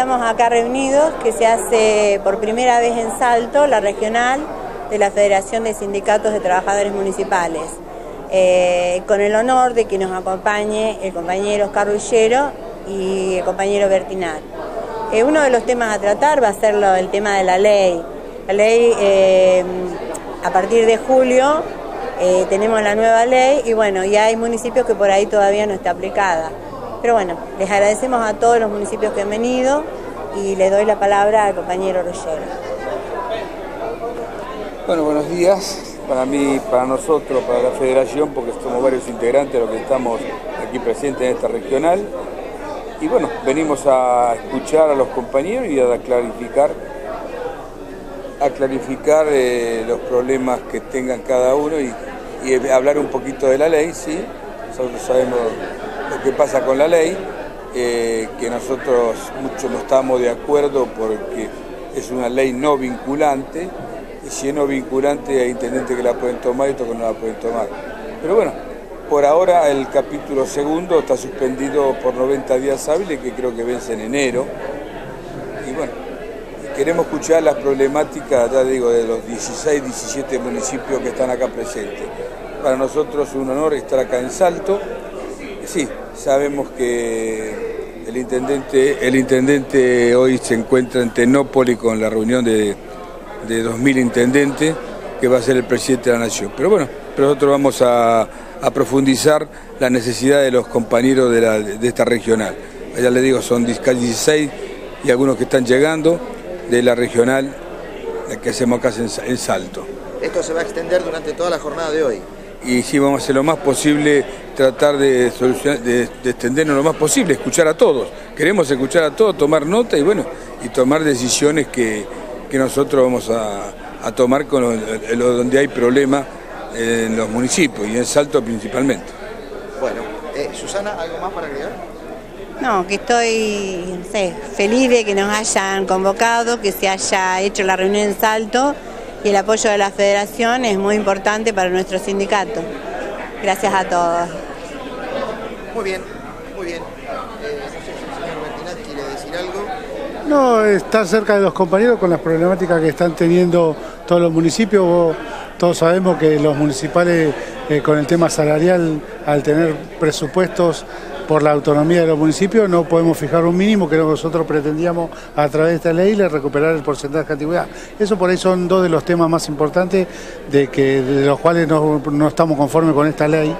Estamos acá reunidos, que se hace por primera vez en Salto, la regional de la Federación de Sindicatos de Trabajadores Municipales, eh, con el honor de que nos acompañe el compañero Oscar Rullero y el compañero Bertinal. Eh, uno de los temas a tratar va a ser el tema de la ley. La ley, eh, a partir de julio, tenemos la nueva ley y bueno, ya hay municipios que por ahí todavía no está aplicada. Pero bueno, les agradecemos a todos los municipios que han venido y le doy la palabra al compañero Rollero. Bueno, buenos días para mí, para nosotros, para la federación, porque somos varios integrantes los que estamos aquí presentes en esta regional. Y bueno, venimos a escuchar a los compañeros y a clarificar, a clarificar eh, los problemas que tengan cada uno y, y hablar un poquito de la ley, sí. Nosotros sabemos lo que pasa con la ley, eh, que nosotros muchos no estamos de acuerdo porque es una ley no vinculante, y si es no vinculante hay intendentes que la pueden tomar y otros que no la pueden tomar. Pero bueno, por ahora el capítulo segundo está suspendido por 90 días hábiles, que creo que vence en enero. Y bueno, queremos escuchar las problemáticas, ya digo, de los 16, 17 municipios que están acá presentes. Para nosotros es un honor estar acá en Salto. Sí, sabemos que el intendente, el intendente hoy se encuentra en Tenópolis con la reunión de, de 2.000 intendentes, que va a ser el presidente de la Nación. Pero bueno, nosotros vamos a, profundizar la necesidad de los compañeros de, esta regional. Ya les digo, son 16 y algunos que están llegando de la regional que hacemos acá en Salto. Esto se va a extender durante toda la jornada de hoy y sí vamos a hacer lo más posible, tratar de, solucionar, de, extendernos lo más posible, escuchar a todos. Queremos escuchar a todos, tomar nota y bueno, y tomar decisiones que, nosotros vamos a, tomar con lo, donde hay problemas en los municipios y en Salto principalmente. Bueno, eh, Susana, ¿algo más para agregar? No, que estoy feliz de que nos hayan convocado, que se haya hecho la reunión en Salto y el apoyo de la federación es muy importante para nuestro sindicato. Gracias a todos. Muy bien, muy bien. Eh, no sé si el señor Bertinat quiere decir algo. No, estar cerca de los compañeros con las problemáticas que están teniendo todos los municipios. Todos sabemos que los municipales eh, con el tema salarial, al tener presupuestos por la autonomía de los municipios, no podemos fijar un mínimo que nosotros pretendíamos a través de esta ley recuperar el porcentaje de antigüedad. Eso por ahí son dos de los temas más importantes de, que, de los cuales no, no estamos conformes con esta ley.